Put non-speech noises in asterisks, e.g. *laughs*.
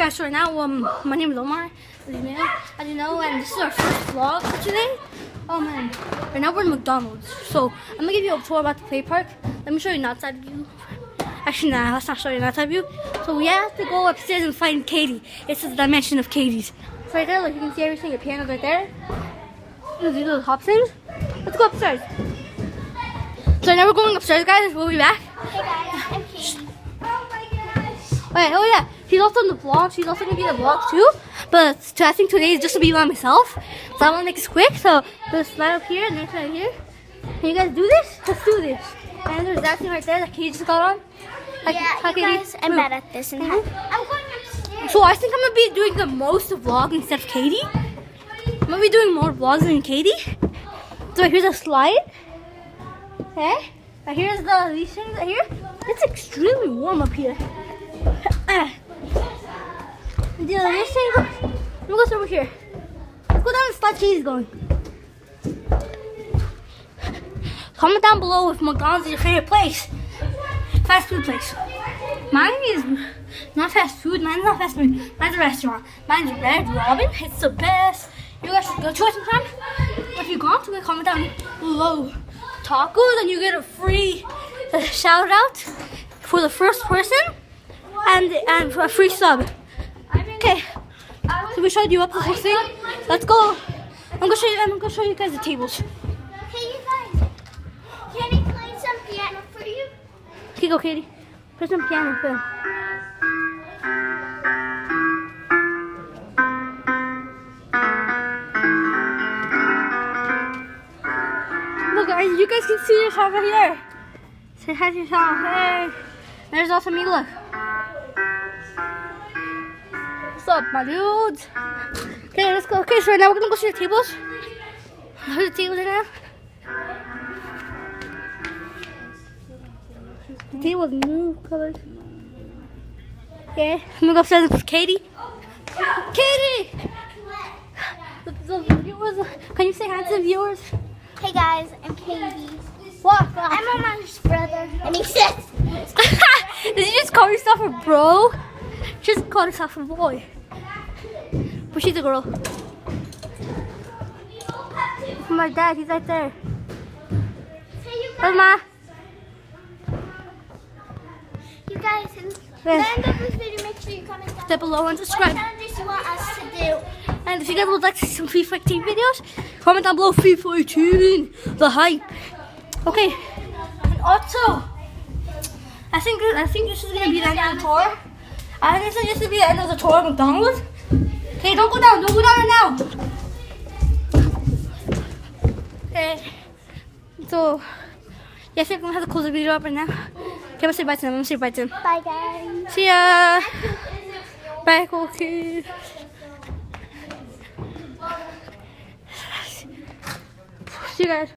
guys, so right now, um, my name is Omar, as you know, as you know, and this is our first vlog for today. Oh man, right now we're in McDonald's, so I'm gonna give you a tour about the play park. Let me show you an outside view. Actually, nah, let's not show you an outside view. So we have to go upstairs and find Katie. It's the dimension of Katie's. So right there, like you can see everything, your piano's right there. These little hop things. Let's go upstairs. So now we're going upstairs, guys. We'll be back. Hey guys, I'm Katie. Oh my gosh. Wait, oh yeah, she's also in the vlog. She's also gonna be in the vlog too. But I think today is just to be by myself. So I wanna make this quick. So let's slide up here and then slide here. Can you guys do this? Let's do this. And there's that thing right there that Katie just got on. Yeah, you guys, I'm bad at this. And Mhm. I'm going upstairs. So I think I'm gonna be doing the most vlog instead of Katie. I'm gonna be doing more vlogs than Katie. So here's a slide. Okay. Right here's the these things right here. It's extremely warm up here. *laughs* Ah. And the other thing, let me go over here. Let's go down the slide Katie's going. Comment down below if McDonald's is your favorite place. Fast food place. Mine is not fast food. Mine's not fast food. Mine's a restaurant. Mine's Red Robin. It's the best. You guys should go to it sometime. If you gone to comment down below tacos, and you get a free uh, shout out for the first person, and and for a free sub. So we showed you up the whole thing. Let's go. I'm gonna show you. I'm gonna show you guys the tables. Hey you guys, can I play some piano for you? Okay, go, Katie. Play some piano for them. Look, you guys can see yourself right here. Say hi to yourself. Hey. There's also me, look. What's up, my dudes? Okay, let's go. Okay, so right now we're gonna go see the tables. Here's the tables right now. The table's new colors. Okay, I'm gonna go upstairs with Katie. Katie! The, the viewers, can you say hi to the viewers? Hey guys, I'm Katie. What? I'm Omar's brother, and he says. *laughs* Did you just call yourself a bro? Just call herself a boy. But she's a girl. My dad, he's right there. Hey you guys, my. you guys, in the end of this video, make sure you comment down. Below and subscribe. challenges you want us to do? And if you guys would like to see some FIFA 18 videos, comment down below FIFA 18, the hype. Okay. And also, I think I think this is gonna be the end of the tour. I think this is just gonna be the end of the tour of McDonald's. Okay, don't go down, don't go down right now. Okay. So, yes, I'm gonna have to close the video up right now. Okay, I'm gonna say bye to them. I'm gonna say bye to them. Bye guys. See ya. Bye, cool kids. See you guys.